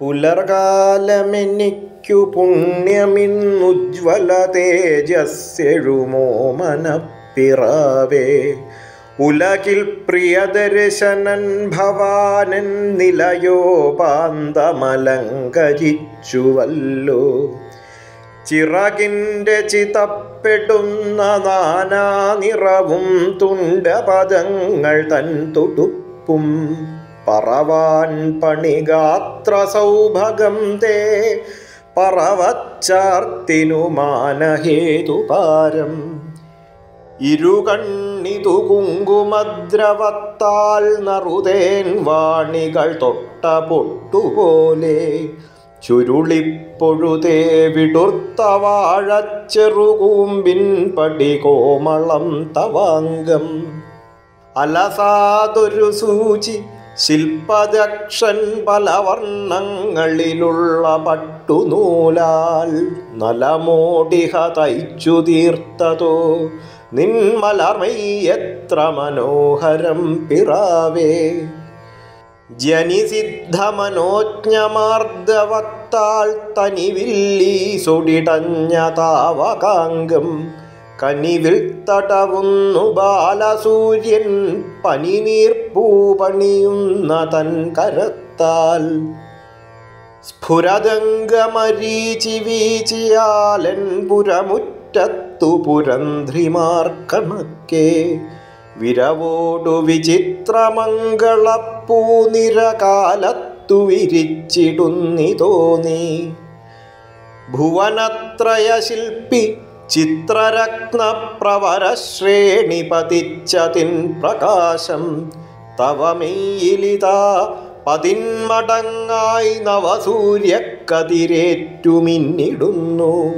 പുലർകാലമെനിക്കു പുണ്യമിന്നുജ്വല തേജസ്സെഴുമോ മനപ്പിറാവേ? ഉലകിൽ പ്രിയദർശനൻ ഭവാനൻ നിലയോ പാന്തമലങ്കരിച്ചുവല്ലോ? ചിറകിന്റെ ചിതപ്പെടുന്ന നാനാ നിറവും തുണ്ടപദങ്ങൾ തൻ തുടുപ്പും പറവാൻ പണികാത്ര സൗഭഗം തേ പറവച്ചാർത്തിനു മാനഹേതുപാരം ഇരുകണ്ണിതു കുങ്കുമദ്രവത്താൽ നറുതേൻ വാണികൾ തൊട്ട പൊട്ടുപോലെ. ചുരുളിപ്പൊഴുതേ വിടുർത്ത വാഴച്ചെറുകൂമ്പിൻ പടി കോമളം തവാംഗം. അലസാതൊരു സൂചി ശില്പദക്ഷൻ പല വർണങ്ങളിലുള്ള പട്ടുനൂലാൽ നലമോടിഹ തയ്ച്ചു തീർത്തതോ? നിന്മലർമൈ എത്ര മനോഹരം പിറാവേ? ജനിസിദ്ധമനോജ്ഞമാർദ്ദവത്താൽ തനിവില്ലീ സുടിടഞ്ഞ താവകാംഗം കനിവിൽ തടവുന്നു ബാലസൂര്യൻ പനിനീർപ്പൂ പണിയുന്ന തൻ കരത്താൽ. സ്ഫുരദംഗമരീചി വീചിയാലൻ പുരമുറ്റത്തു പുരന്ധ്രിമാർ വിരവോടു വിചിത്രമംഗളപ്പൂനിരകാലത്തു വിരിച്ചിടുന്നി തോന്നി. ഭുവനത്രയ ശില്പി ചിത്രരത്നപ്രവരശ്രേണി പതിച്ചതിൻ പ്രകാശം തവ മെയ്യിലിതാ പതിന്മടങ്ങായി നവസൂര്യക്കതിരേറ്റുമിന്നിടുന്നു.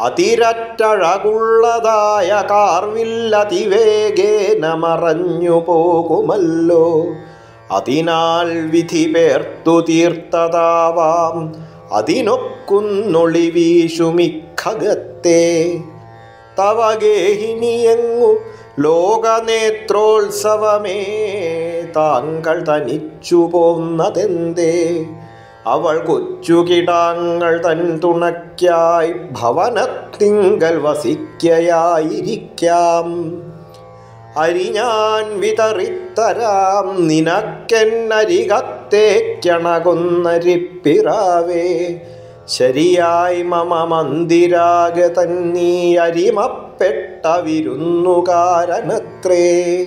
അതിരറ്റഴകുള്ളതായ കാർവില്ലതിവേഗേന മറഞ്ഞു പോകുമല്ലോ അതിനാൽ വിധി പേർത്തു തീർത്തതാവാം. അതിനൊക്കുന്നൊളി വീശുമിഖഗത്തെ തവ ലോകനേത്രോത്സവമേ. താങ്കൾ തനിച്ചു പോന്നതെന്തേ? അവൾ കൊച്ചുകിടാങ്ങൾ തൻ തുണയ്ക്കായി ഭവനത്തിങ്കൽ വസിക്കയായിരിക്കാം. അരിഞ്ഞാൻ വിതറിത്തരാം. നിനക്കെന്നരികത്തേക്കണകുന്നരിപ്പിറാവേ ശരിയായി മമ മന്ദിരാഗതൻ നീ അരിമപ്പെട്ട വിരുന്നുകാരനത്രേ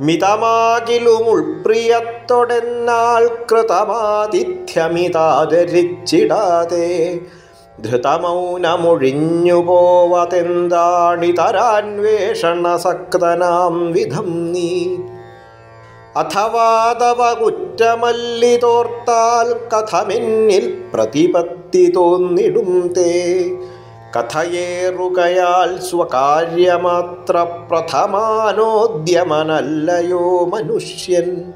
മിതമാകിലുമുൾപ്രിയത്തൊടെന്നാൽ കൃതമാതിഥ്യമിതാദരിച്ചിടാതെ. ധൃതമൗനമൊഴിഞ്ഞു തരാന്വേഷണസക്തനാം സക്തനാം വിധം നീ. അഥവാ തവ കുറ്റമല്ലിതോർത്താൽ കഥമെന്നിൽ പ്രതിപത്തി തോന്നിടും തേ. കഥയേറുകയാൽ സ്വകാര്യമാത്ര പ്രഥമാനോദ്യമനല്ലയോ മനുഷ്യൻ.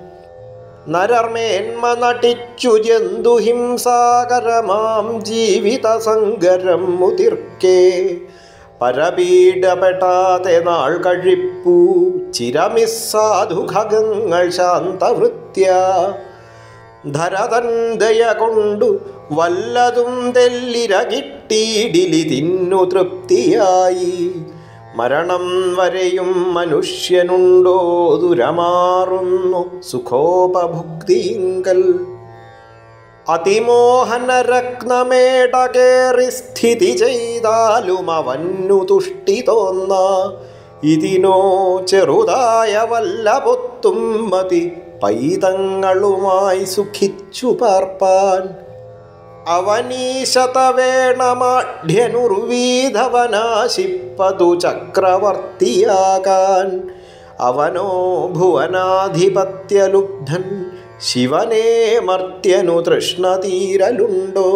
നരർമേന്മ നടിച്ചു ജന്തുഹിംസാകരമാം ജീവിത സങ്കരം മുതിർക്കേ. പരപീഡപ്പെടാതെ നാൾ കഴിപ്പൂ. ചിരമിസ്സാധുഖങ്ങൾ ശാന്തവൃത്യ. ധരതന്തയ കൊണ്ടു വല്ലതും തെല്ലിര കിട്ടിയിടിലി തിന്നു തൃപ്തിയായി. മരണം വരെയും മനുഷ്യനുണ്ടോ ദുരമാറുന്നു സുഖോപഭുക്തിങ്കൽ അതിമോഹന രത്നമേടകേറി സ്ഥിതി ചെയ്താലും അവന്നു തുഷ്ടി തോന്ന. ഇതിനോ ചെറുതായ വല്ല പൊത്തും മതി. പൈതങ്ങളുമായി സുഖിച്ചു പാർപ്പാൻ. അവനീശത വേണമാഢ്യനുർവീധവനാശിപ്പതു ചക്രവർത്തിയാകാൻ അവനോ ഭുവനാധിപത്യലുബ്ധൻ ശിവനേ മർത്യനു തൃഷ്ണതീരലുണ്ടോ